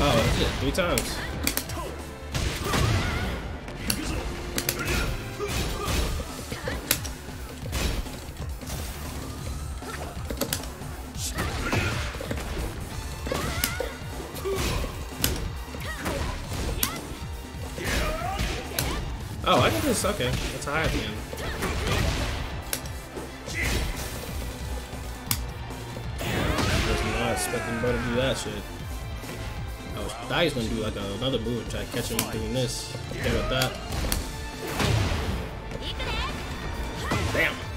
Oh, that's it. Three times. Oh, I think this. Okay, that's high end. was not expecting bro to do that shit. I was thought he gonna do like a, another move try to catch him doing this. Okay with that. Damn.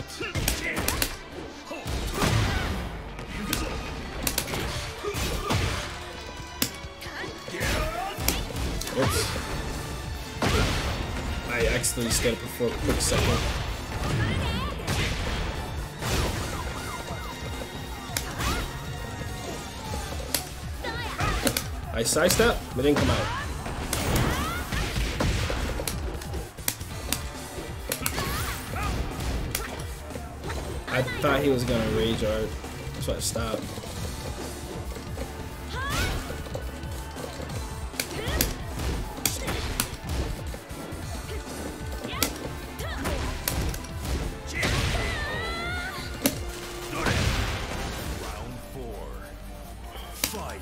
Oops. I accidentally skipped it for a quick second. I sidestep, but didn't come out. I thought he was gonna rage art, so I stopped. Fight.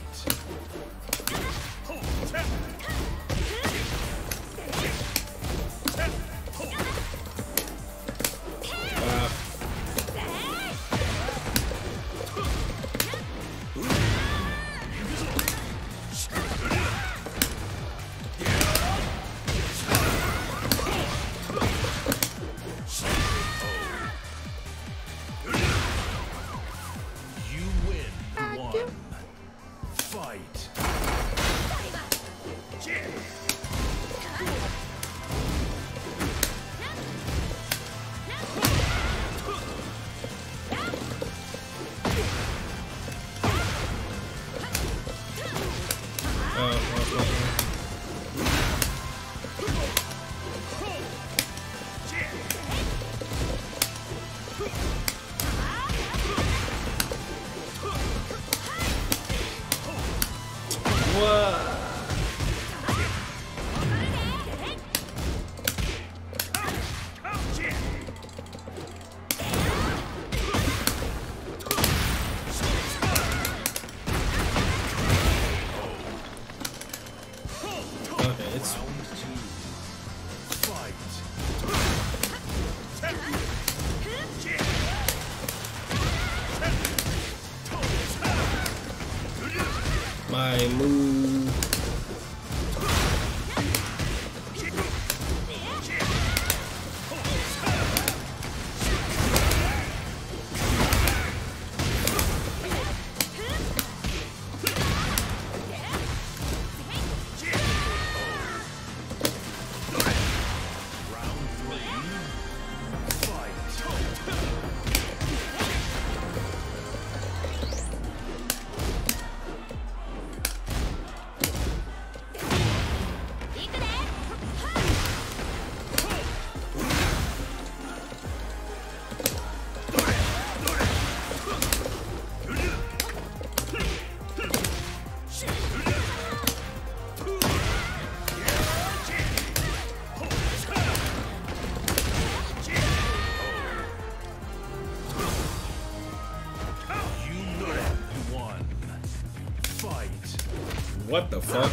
What the fuck?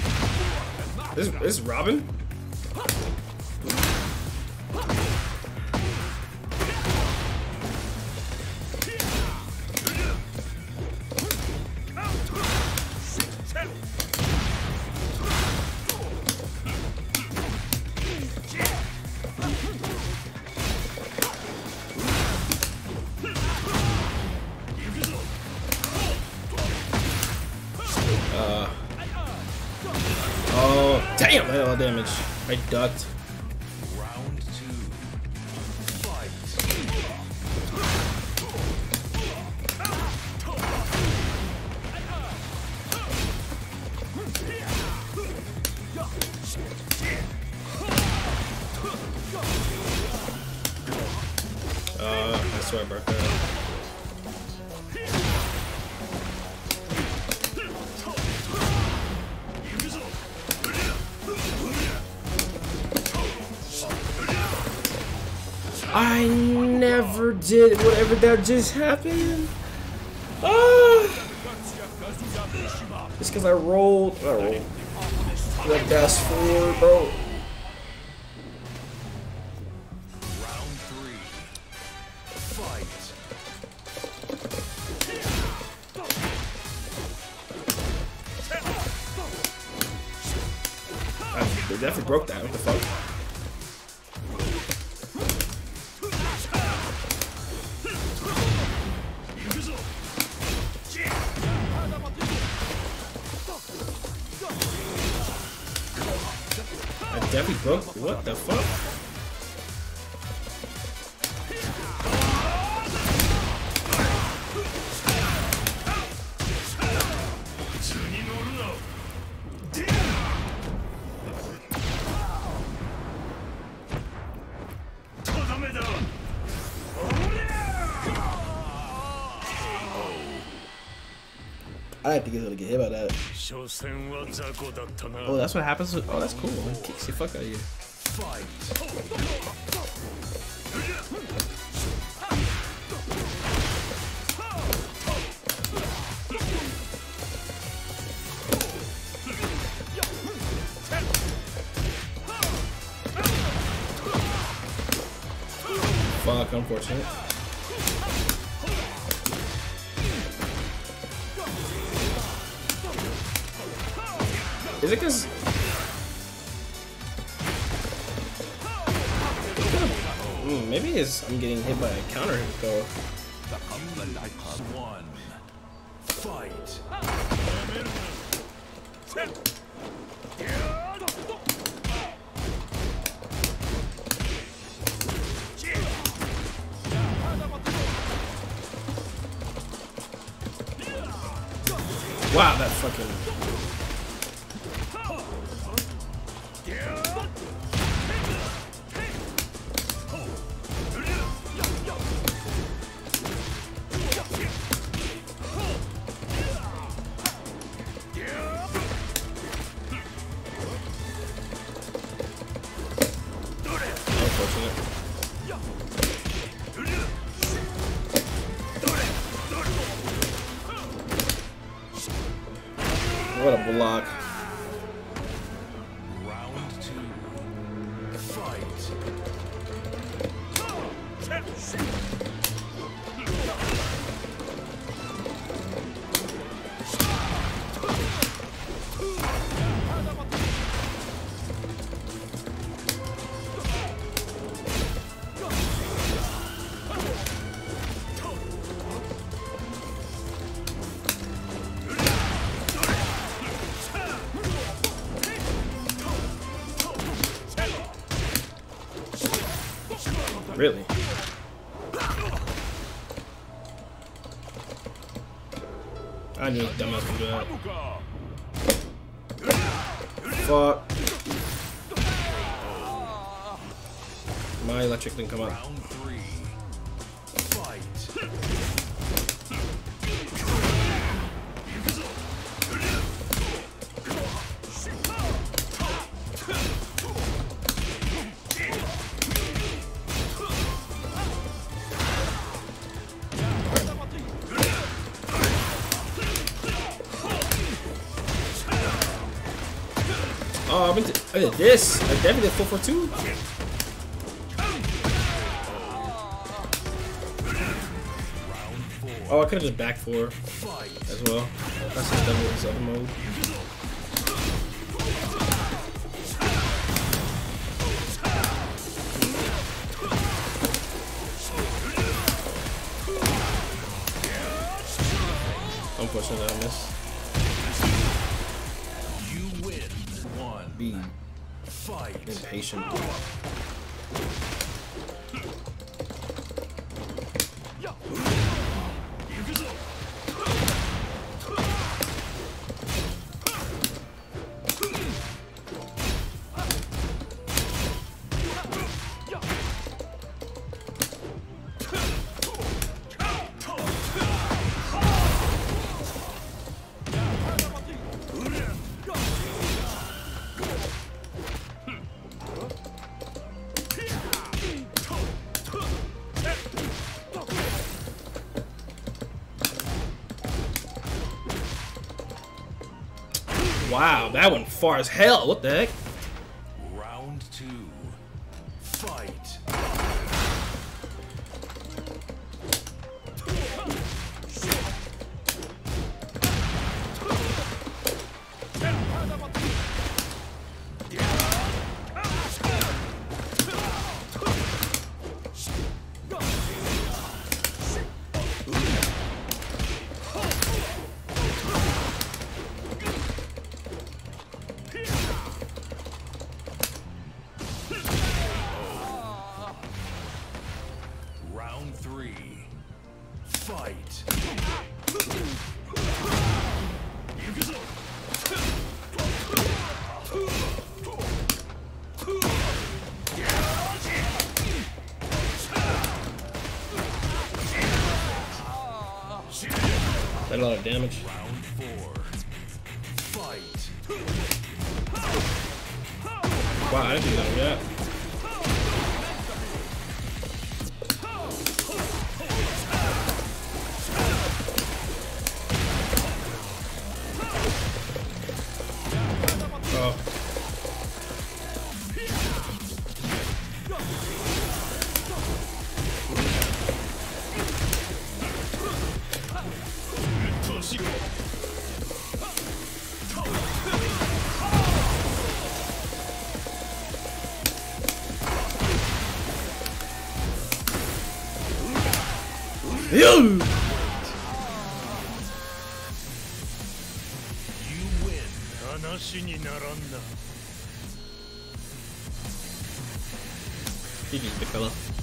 This, this is Robin? Damage. I ducked. Round two. Uh, I swear I I never did whatever that just happened. Ah! Just because I rolled. I rolled. That dash forward, bro. Definitely broke that. What the fuck? Definitely broke. What the fuck? might have to get her to get hit by that. Oh, that's what happens. With, oh, that's cool. It kicks the fuck out of you. Fuck, unfortunate. Is it because? Mm, maybe it's I'm getting hit by a counter hit though. One. Fight. Wow, that fucking. What a block. I knew dumbass would do that. Fuck. My electric didn't come up. I did this. I definitely did 4 for 2. Oh, I could have just back 4 as well. That's just double his other mode. Unfortunately, I missed. Impatient. Wow, that one far as hell. What the heck? Did a lot of damage. Round four. Fight. Wow, I didn't was that. ならんな。いいかな。